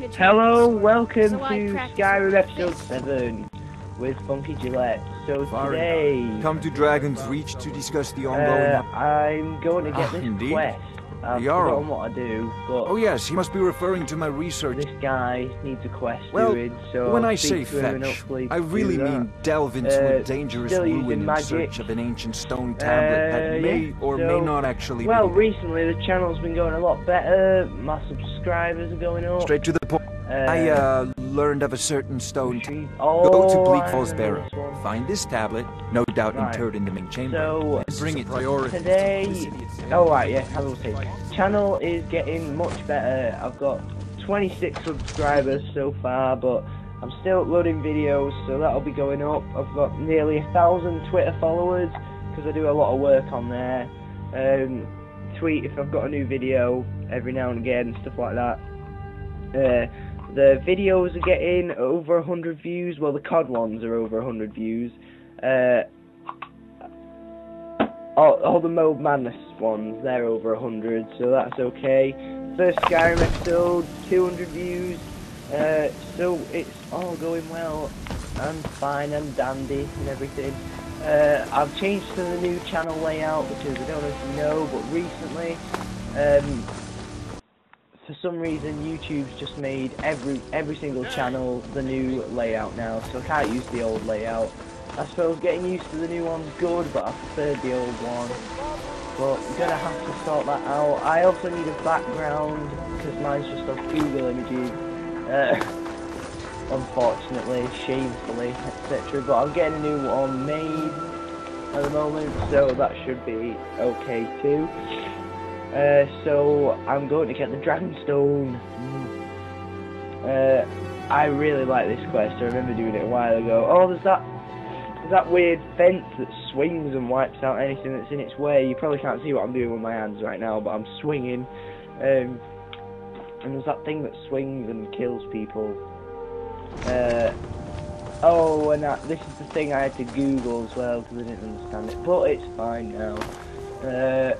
younger. Hello, welcome So to Skyrim episode 7 with Funky Gillette. So Far today, Come to Dragon's Reach to discuss the ongoing. uh, I'm going to get Ah, this indeed. quest. I've Jarl. forgotten what I do, but oh yes, he must be referring to my research. this guy needs a quest Well, doing, so when I say to him and fetch, I really mean delve into Uh, a dangerous ruin in magic. search of an ancient stone tablet Uh, that may yeah, or so- may not actually Well, be. Well, recently the channel's been going a lot better. My subscribers are going up. Straight to the point. I uh, learned of a certain stone. T- oh, Go to Bleak Falls Barrow. Find this tablet, no doubt Right. interred in the main chamber. So, and bring it priority. Today, oh right, yeah, I will say. Channel is getting much better. I've got 26 subscribers so far, but I'm still uploading videos, so that'll be going up. I've got nearly a thousand Twitter followers because I do a lot of work on there. Um, tweet if I've got a new video every now and again, stuff like that. Uh, the videos are getting over 100 views. Well, the COD ones are over 100 views. Uh, all, all the MOAB Madness ones, they're over 100, so that's okay. First Skyrim episode, 200 views, uh, so it's all going well, and fine and dandy and everything. Uh, I've changed to the new channel layout which because I don't know if you know, but recently, um, for some reason YouTube's just made every every single channel the new layout now, so I can't use the old layout. I suppose getting used to the new one's good, but I prefer the old one. But I'm gonna have to sort that out. I also need a background because mine's just off Google Images. Uh, unfortunately, shamefully, etc. But I'm getting a new one made at the moment, so that should be okay too. Uh, so I'm going to get the Dragonstone. Mm. Uh, I really like this quest. I remember doing it a while ago. Oh, there's that there's that weird fence that swings and wipes out anything that's in its way. You probably can't see what I'm doing with my hands right now, but I'm swinging. Um, and there's that thing that swings and kills people. Uh, oh, and that, this is the thing I had to Google as well because I didn't understand it. But it's fine now. Uh,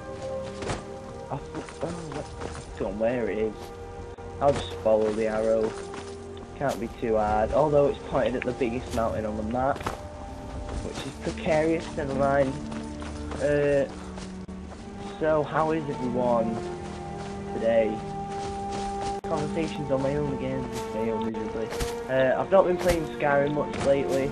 I don't know where it is. I'll just follow the arrow. Can't be too hard. Although it's pointed at the biggest mountain on the map, which is precarious. Never mind. Uh, so how is everyone today? Conversations on my own again. Fail miserably. Uh, I've not been playing Skyrim much lately.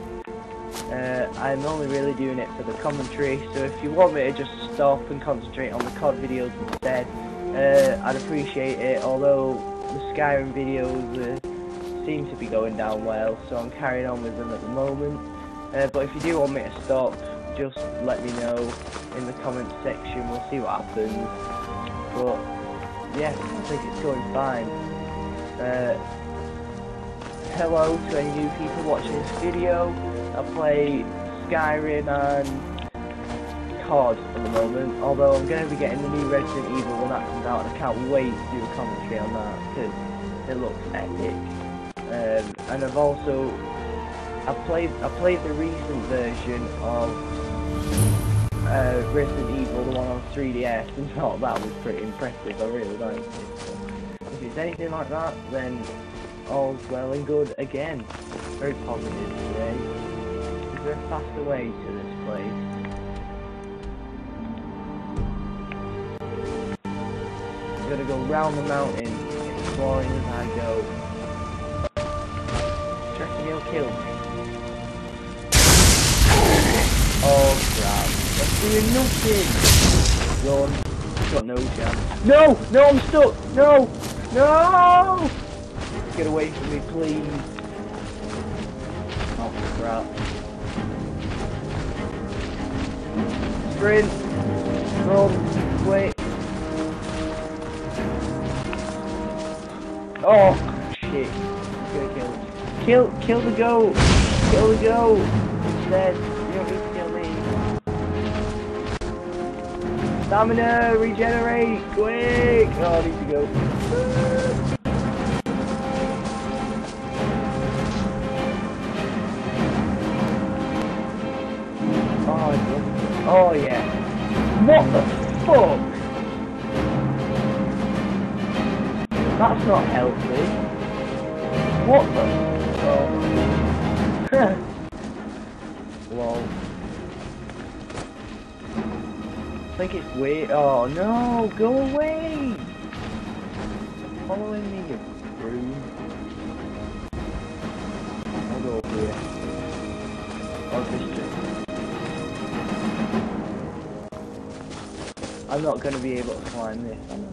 Uh, I'm only really doing it for the commentary, so if you want me to just stop and concentrate on the COD videos instead, uh, I'd appreciate it, although the Skyrim videos uh, seem to be going down well, so I'm carrying on with them at the moment. Uh, but if you do want me to stop, just let me know in the comments section, we'll see what happens. But, yeah, I think it's going fine. Uh, hello to any new people watching this video. I play Skyrim and COD at the moment, although I'm going to be getting the new Resident Evil when that comes out, and I can't wait to do a commentary on that, because it looks epic. Um, and I've also, I played, I played the recent version of uh, Resident Evil, the one on 3DS, and thought that was pretty impressive, I really liked it. So, if it's anything like that, then all's well and good again. Very positive today. Is there a faster way to this place? I'm gonna go round the mountain, exploring as I go. Do he'll kill me? Oh crap. That's doing nothing! Run. Got no chance. No! No, I'm stuck! No! No! Get away from me, please. Oh crap. Sprint! Run! Quick! Oh shit. Kill. Kill kill the goat! Kill the goat! Instead. You don't need to kill me. Stamina! Regenerate! Quick! Oh I need to go. Oh. Oh yeah. What the fuck? That's not healthy. What the? Oh. Lol. I think it's weird. Oh no, go away! Following me, you broom. I'll go over here. Oh, this I'm not gonna be able to climb this, am I?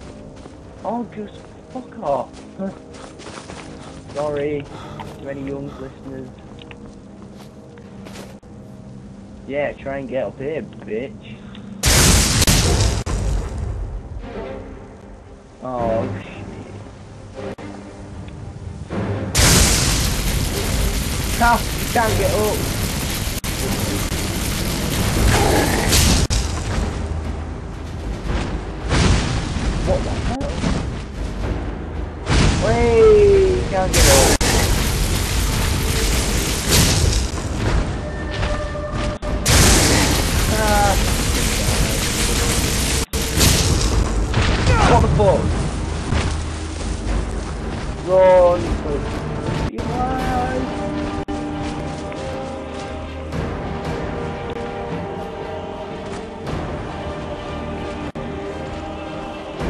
Oh, just fuck off. Sorry to any young listeners. Yeah, try and get up here, bitch. Oh, shit. Ah, can't get up.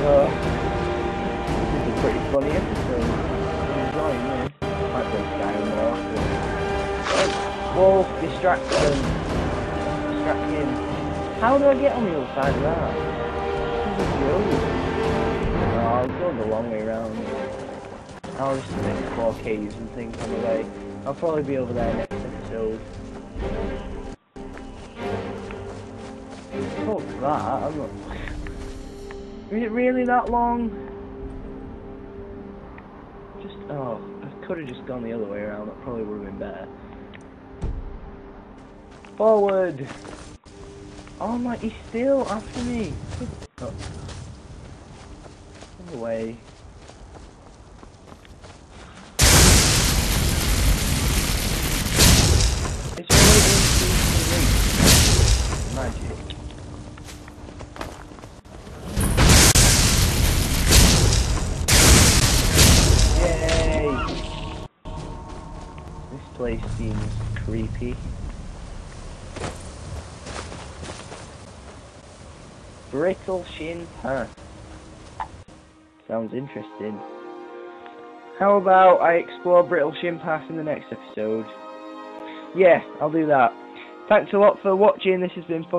This is pretty funny episode. I'm enjoying this. Might play Skyrim more often. Oh, Wolf, distract them. Distract. How do I get on the other side of that? This is joke. No, I'll go the long way around. I'll just make explore caves and things on the way. I'll probably be over there next episode. Fuck that, I'm not... Is it really that long? Just, oh, I could have just gone the other way around, that probably would have been better. Forward! Oh my, he's still after me! Oh. Away. Magic. Place seems creepy. Brittle Shin Path. Sounds interesting. How about I explore Brittleshin Pass in the next episode? Yeah, I'll do that. Thanks a lot for watching. This has been fun.